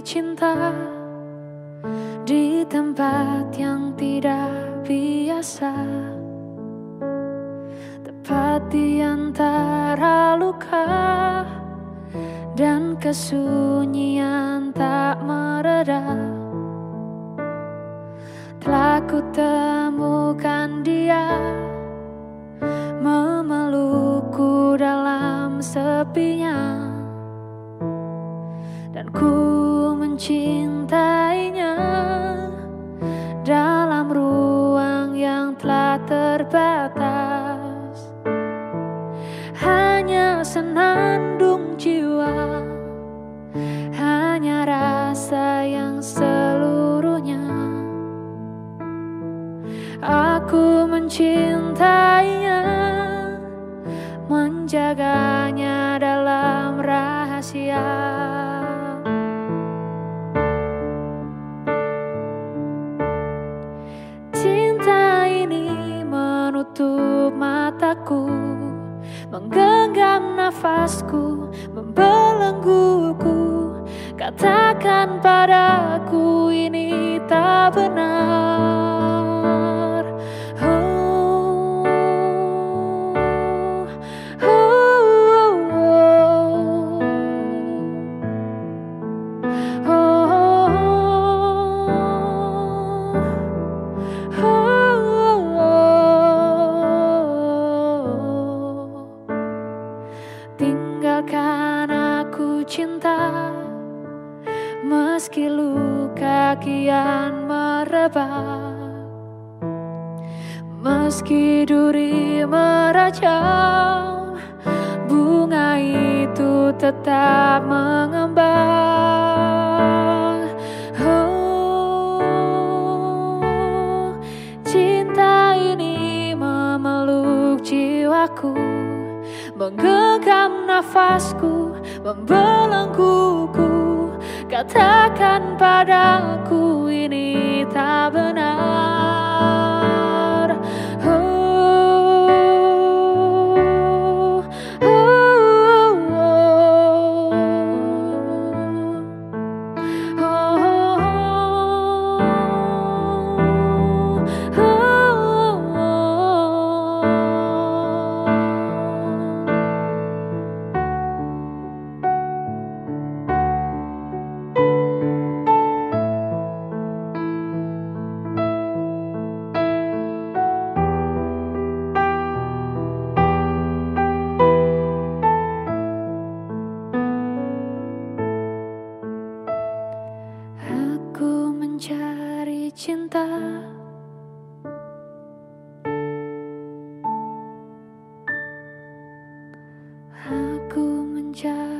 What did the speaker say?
cinta di tempat yang tidak biasa Tepat di antara luka dan kesunyian tak mereda. Telah ku temukan mencintainya dalam ruang yang telah terbatas. Hanya senandung jiwa hanya rasa yang seluruhnya. Aku mencintainya menjaganya dalam rahasia mataku Menggenggam nafasku Membelengguku. Katakan padaku ini tak benar cinta. Meski luka kian merebak. Meski duri merajam Bunga itu tetap mengembang. Oh, cinta ini memeluk jiwaku. Menggenggam nafasku, membelengguku Katakan padaku ini tak benar cinta. Aku mencari